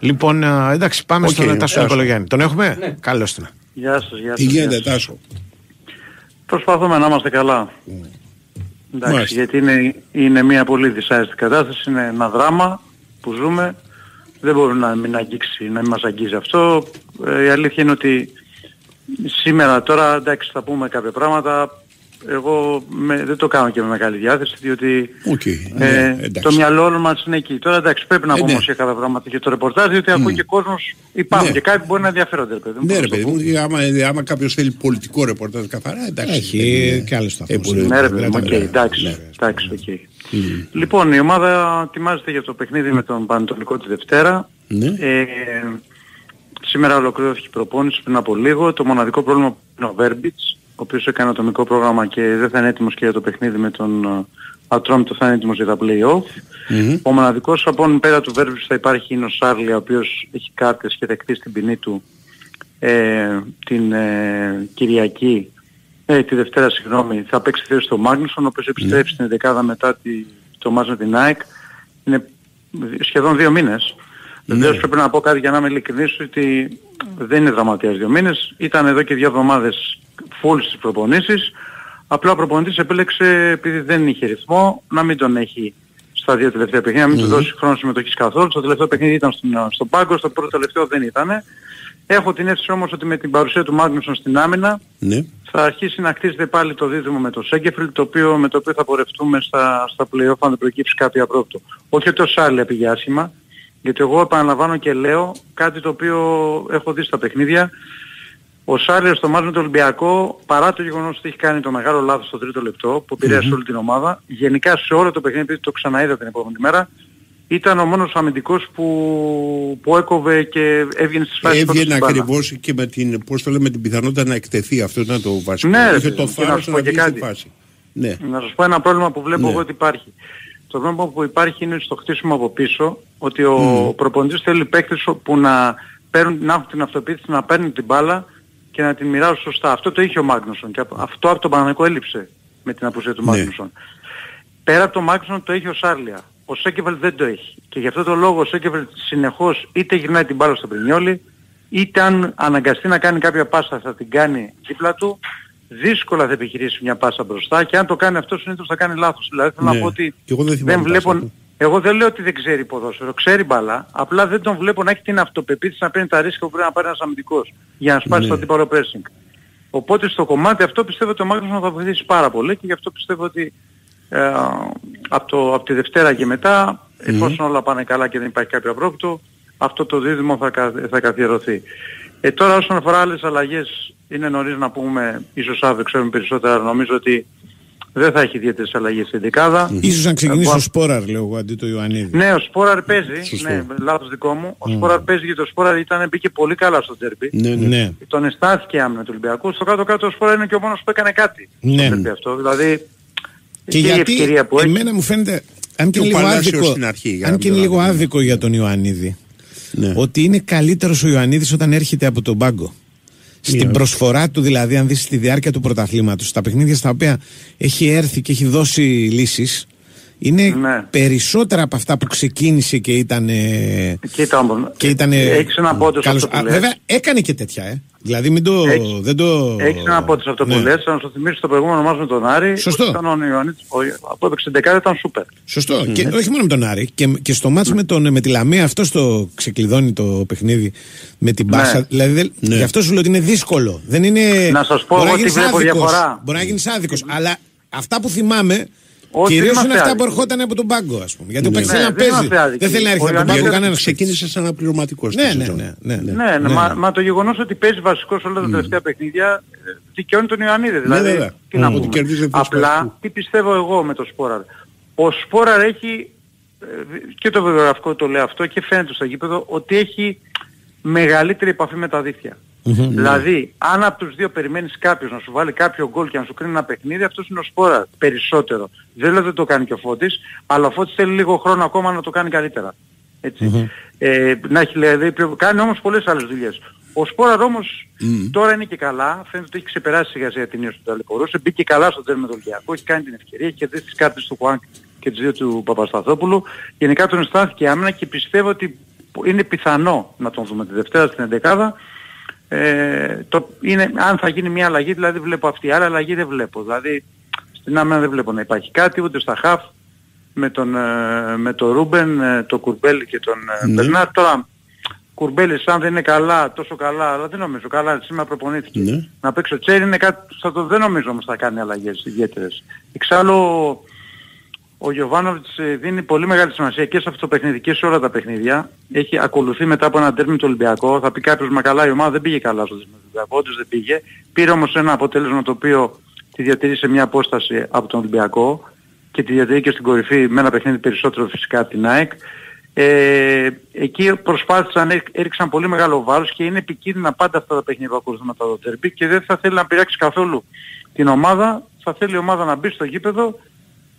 Λοιπόν, ε, εντάξει, πάμε Οκ, στον Τάσο Τάσο. Νικολογιάννη. Τον έχουμε; Ναι. Καλώς τον. Γεια σας, γεια σας. Τι γεια γίνεται σας. Τάσο; Προσπαθούμε να είμαστε καλά. Εντάξει, Μάλιστα. γιατί είναι, είναι μια πολύ δυσάρεστη κατάσταση, είναι ένα δράμα που ζούμε. Δεν μπορεί να μην αγγίξει, να μην μας αγγίζει αυτό. Ε, η αλήθεια είναι ότι σήμερα τώρα, εντάξει, θα πούμε κάποια πράγματα. Εγώ με, δεν το κάνω και με μεγάλη διάθεση, διότι Οκ, ε, ναι, εντάξει. το μυαλό όλων μας είναι εκεί. Τώρα εντάξει, πρέπει να Ε, πούμε ναι. όμως για κάποια πράγματα και το ρεπορτάζ, διότι ακούει και κόσμος, υπάρχουν Ναι. και κάποιοι που μπορεί να ενδιαφέρονται. ρε παιδί μου, Ναι, πώς ρε το παιδί πω. μου, άμα, άμα κάποιος θέλει πολιτικό ρεπορτάζ καθαρά, εντάξει. Έχει δεν είναι- και άλλους Ε, σταθμούς. πολύ- Ναι ρε παιδί μου, ναι, οκ, εντάξει, ναι. εντάξει, οκ. Λοιπόν, η ομάδα ετοιμάζεται για το παιχνίδι με τον Πανετολικό τη Δευτέρα. Ναι. Ε, σήμερα ολοκληρώθηκε η προπόνηση πριν από λίγο. Το μοναδικό πρόβλημα είναι ο Βέρμπιτς, ο οποίος έκανε ατομικό πρόγραμμα και δεν θα είναι έτοιμος και για το παιχνίδι με τον ε, Ατρόμητο, θα είναι έτοιμος για τα play-off. Μμμ. Ο μοναδικός από πέρα του Βέρμπιτς θα υπάρχει είναι ο Σάρλι, ο οποίος έχει κάρτες και θα εκτίσει την ποινή του ε, την ε, Κυριακή, ε, τη Δευτέρα συγγνώμη, θα παίξει θέση στο Μάγνουσον, ο οποίος επιστρέψει στην δεκάδα μετά τη, το μάτς με την ΑΕΚ. Είναι σχεδόν δύο μήνες. Βεβαίως πρέπει να πω κάτι για να είμαι ειλικρινής ότι δεν είναι δραματίας δύο μήνες. Ήταν εδώ και δύο εβδομάδες full στις προπονήσεις. Απλά ο προπονητής επέλεξε επειδή δεν είχε ρυθμό να μην τον έχει στα δύο τελευταία παιχνίδια, να μην του δώσει χρόνο συμμετοχής καθόλου. Στο τελευταίο παιχνίδι ήταν στον, στον πάγκο, στο πρώτο τελευταίο δεν ήταν. Έχω την αίσθηση όμως ότι με την παρουσία του Μάγνουσον στην άμυνα Ναι. θα αρχίσει να χτίζεται πάλι το δίδυμο με το Σέγκεφιλ, το οποίο, με το οποίο θα πορευτούμε στα, στα play-off αν δεν προκύψει κάποιο απρόπτο. Όχι ότι ο Σάρλι πήγε άσχημα, γιατί εγώ επαναλαμβάνω και λέω κάτι το οποίο έχω δει στα παιχνίδια. Ο Σάρλι στο μάτς με τον Ολυμπιακό, παρά το γεγονός ότι έχει κάνει το μεγάλο λάθος στο τρίτο λεπτό, που επηρέασε όλη την ομάδα, γενικά σε όλο το παιχνίδι, επειδή το ξαναείδα την επόμενη μέρα, ήταν ο μόνος αμυντικός που, που έκοβε και έβγαινε στις φάσεις πρώτος Έβγαινε στην μπάλας. ακριβώς και με την, πώς το λέμε, την πιθανότητα να εκτεθεί. Αυτό ήταν το βασικό. Ναι, ρε Είχε παιδί το μου, και να θάρρος σου να πω και βγει στη κάτι. φάση. Ναι. Να σας πω ένα πρόβλημα που βλέπω Ναι. εγώ ότι υπάρχει. Το πρόβλημα που υπάρχει είναι στο χτίσιμο από πίσω, ότι ο προπονητής θέλει παίκτες που να, παίρνουν, να έχουν την αυτοποίθηση να παίρνουν την μπάλα και να την μοιράζουν σωστά. Αυτό το είχε ο Μάγνουσον και απ- αυτό από τον Παναγικό έλειψε με την απουσία του Ναι. Μάγνουσον. Πέρα από τον Μάγνουσον το έχει ο Σάρλια. Ο Σέκεβελ δεν το έχει. Και γι' αυτό το λόγο ο Σέκεβελ συνεχώς είτε γυρνάει την μπάλα στο Πρινιόλι, είτε αν αναγκαστεί να κάνει κάποια πάσα θα την κάνει δίπλα του, δύσκολα θα επιχειρήσει μια πάσα μπροστά και αν το κάνει αυτό συνήθως θα κάνει λάθος. Δηλαδή θέλω Ναι. να πω ότι Και εγώ δεν θυμάμαι βλέπω... πάσα του. Εγώ δεν λέω ότι δεν ξέρει ποδόσφαιρο, ξέρει μπαλά, απλά δεν τον βλέπω να έχει την αυτοπεποίθηση να παίρνει τα ρίσκα που πρέπει να πάρει ένας αμυντικός για να σπάσει Ναι. το αντίπαλο pressing. Οπότε στο κομμάτι αυτό πιστεύω ότι ο Μάγνουσον θα βοηθήσει πάρα πολύ και γι' αυτό πιστεύω ότι ε, από, το, από τη Δευτέρα και μετά, εφόσον όλα πάνε καλά και δεν υπάρχει κάποιο απρόπτο, αυτό το δίδυμο θα, κα- θα καθιερωθεί. Ε, τώρα όσον αφορά άλλες αλλαγές, είναι νωρίς να πούμε, ίσως αύριο ξέρουμε περισσότερα, νομίζω ότι δεν θα έχει ιδιαίτερες αλλαγές στην δεκάδα. Ίσως να ξεκινήσει Εγώ- ο Σπόραρ, λέω εγώ, αντί το Ιωαννίδη. ναι, ο Σπόραρ παίζει. Σωστό. Ναι, λάθος δικό μου. Ο Σπόραρ παίζει γιατί ο Σπόραρ ήταν, μπήκε πολύ καλά στο τέρμπι. Ναι, ναι. Ναι. Τον αισθάνθηκε η άμυνα του Ολυμπιακού. Στο κάτω-κάτω ο Σπόραρ είναι και ο μόνος που έκανε κάτι. Ναι. Στο τέρμπι αυτό. Δηλαδή, Και η γιατί ευκαιρία που έχει. εμένα μου φαίνεται, αν και Και είναι ο λίγο Παλάσιος άδικο, στην αρχή, για αν να και είναι μην το λίγο λέμε. άδικο για τον Ιωαννίδη, Ναι. ότι είναι καλύτερος ο Ιωαννίδης όταν έρχεται από τον πάγκο. Στην Ναι. προσφορά του δηλαδή, αν δεις τη διάρκεια του πρωταθλήματος, στα παιχνίδια στα οποία έχει έρθει και έχει δώσει λύσεις, είναι Ναι. περισσότερα από αυτά που ξεκίνησε και ήταν. ε, Κοίτα όμως. και ήταν Έχεις ένα πόντο σε καλός. αυτό που Α, λες. Βέβαια έκανε και τέτοια, ε. Δηλαδή μην το. Έχεις- δεν το... Έχεις ένα πόντο σε αυτό που Ναι. λες. Να σου θυμίσω το προηγούμενο μας με τον Άρη. Σωστό. ότι Ήταν ο Ιωαννίδης, ο, που έπαιξε την δεκάδα ήταν σούπερ. Σωστό. Και όχι μόνο με τον Άρη. Και, και στο μάτς με, τον, με τη Λαμία αυτό το ξεκλειδώνει το παιχνίδι με την Πάσα. Ναι. Δηλαδή, δεν- Ναι. γι' αυτό σου λέω ότι είναι δύσκολο. Δεν είναι. Να σας πω μπορεί εγώ να τι γίνεις βλέπω άδικος. διαφορά. Μπορεί να γίνεις άδικος. Αλλά αυτά που θυμάμαι. Όχι, Κυρίως δεν είναι είμαστε αυτά που άδικοι. ερχόταν από τον πάγκο, ας πούμε. Γιατί ο Ναι. παίκτης Ναι, θέλει να δεν παίζει. είμαστε άδικοι. Δεν θέλει να έρθει Ο από τον πάγκο Ιωαννίδης κανένας. Ξεκίνησε σαν αναπληρωματικός Ναι, στη ναι, σεζόν. ναι, ναι. Ναι, ναι, ναι, μα, ναι. μα το γεγονός ότι παίζει βασικός όλα τα τελευταία παιχνίδια ε, δικαιώνει τον Ιωαννίδη. Δηλαδή, Ναι, βέβαια. τι να Ότι πούμε. κερδίζει ευθύς Απλά, βασικού. τι πιστεύω εγώ με το Σπόραρ. Ο Σπόραρ έχει, ε, και το βιογραφικό το λέει αυτό και φαίνεται στο γήπεδο, ότι έχει μεγαλύτερη επαφή με τα δίχτυα. Δηλαδή, αν από τους δύο περιμένεις κάποιος να σου βάλει κάποιο γκολ και να σου κρίνει ένα παιχνίδι, αυτός είναι ο Σπόραρ περισσότερο. Δεν λέω ότι δεν το κάνει και ο Φώτης, αλλά ο Φώτης θέλει λίγο χρόνο ακόμα να το κάνει καλύτερα. Έτσι. Ε, να έχει δηλαδή, κάνει όμως πολλές άλλες δουλειές. Ο Σπόραρ όμως τώρα είναι και καλά, φαίνεται ότι έχει ξεπεράσει σιγά σιγά την ίωση του ταλαιπωρούσε, μπήκε καλά στο τέρμα του Ολυμπιακού, έχει κάνει την ευκαιρία, έχει κερδίσει τις κάρτες του Χουάνκ και τις δύο του Παπασταθόπουλου. Γενικά τον αισθάνθηκε άμυνα και πιστεύω ότι είναι πιθανό να τον δούμε τη Δευτέρα στην 11 ε, το, είναι, αν θα γίνει μια αλλαγή δηλαδή βλέπω αυτή, άρα αλλαγή δεν βλέπω. Δηλαδή στην άμυνα δεν βλέπω να υπάρχει κάτι ούτε στα χαφ με τον, ε, με τον Ρούμπεν, ε, τον Κουρμπέλ και τον ε, ναι. Μπερνάρ. Τώρα Κουρμπέλης αν δεν είναι καλά, τόσο καλά, αλλά δεν νομίζω καλά, σήμερα προπονήθηκε. Ναι. Να παίξει ο Τσέρι είναι κάτι, θα το, δεν νομίζω όμως θα κάνει αλλαγές ιδιαίτερες. Εξάλλου ο Γιωβάνοβιτς ε, δίνει πολύ μεγάλη σημασία και σε αυτό το παιχνίδι και σε όλα τα παιχνίδια. Έχει ακολουθεί μετά από ένα τέρμι του Ολυμπιακό. Θα πει κάποιος μα καλά η ομάδα δεν πήγε καλά στο Ολυμπιακό, όντως δεν πήγε. Πήρε όμως ένα αποτέλεσμα το οποίο τη διατηρήσε μια απόσταση από τον Ολυμπιακό και τη διατηρεί και στην κορυφή με ένα παιχνίδι περισσότερο φυσικά από την ΑΕΚ. Ε, εκεί προσπάθησαν, έριξαν πολύ μεγάλο βάρος και είναι επικίνδυνα πάντα αυτά τα παιχνίδια που ακολουθούν μετά το τερμπή και δεν θα θέλει να πειράξει καθόλου την ομάδα. Θα θέλει η ομάδα να μπει στο γήπεδο,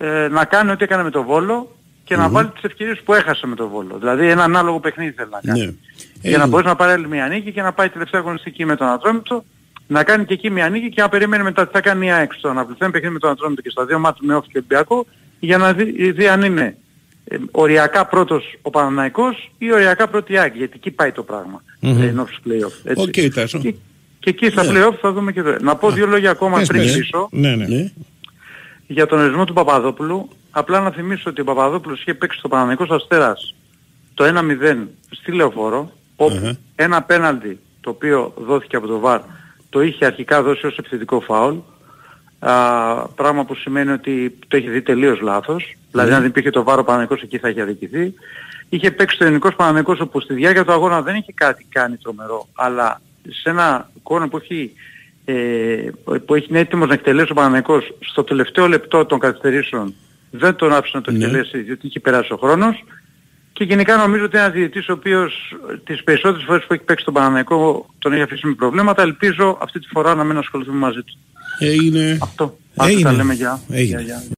ε, να κάνει ό,τι έκανε με το Βόλο και να βάλει τις ευκαιρίες που έχασε με το Βόλο. Δηλαδή ένα ανάλογο παιχνίδι θέλει να κάνει. Ναι. Για να μπορέσει να πάρει άλλη μια νίκη και να πάει τελευταία αγωνιστική με τον Ατρόμητο, να κάνει και εκεί μια νίκη και να περιμένει μετά τι θα κάνει μια έξω. Να πληθαίνει παιχνίδι με τον Ατρόμητο και στα δύο μάτια με όφη και Ολυμπιακό για να δει, δει αν είναι ε, οριακά πρώτος ο Παναναϊκός ή οριακά πρώτη Άκη, γιατί εκεί πάει το πράγμα. Mm-hmm. Ε, play-off. Okay, και, και εκεί στα yeah. Ναι. play-off θα δούμε και εδώ. Να πω δύο λόγια ακόμα πριν πίσω. Ναι, ναι. Ναι. Για τον ορισμό του Παπαδόπουλου, απλά να θυμίσω ότι ο Παπαδόπουλος είχε παίξει στο Παναναϊκός Αστέρας το 1-0 στη Λεωφόρο, όπου uh-huh. ένα πέναλτι το οποίο δόθηκε από το ΒΑΡ το είχε αρχικά δώσει ως επιθετικό φάουλ, α, πράγμα που σημαίνει ότι το έχει δει τελείως λάθος. Δηλαδή αν δεν υπήρχε το βάρο Παναγικός εκεί θα είχε αδικηθεί. Είχε παίξει το ελληνικός Παναγικός όπου στη διάρκεια του αγώνα δεν είχε κάτι κάνει τρομερό, αλλά σε ένα κόνο που έχει, ε, που έχει είναι έτοιμος να εκτελέσει ο Παναγικός στο τελευταίο λεπτό των καθυστερήσεων δεν τον άφησε να το ναι. εκτελέσει διότι είχε περάσει ο χρόνος και γενικά νομίζω ότι ένας διαιτητής ο οποίος τις περισσότερες φορές που έχει παίξει τον Παναναϊκό τον έχει αφήσει με προβλήματα. Ελπίζω αυτή τη φορά να μην ασχοληθούμε μαζί του. Έγινε. Αυτό. Έγινε. λέμε για. Έγινε. Για, για.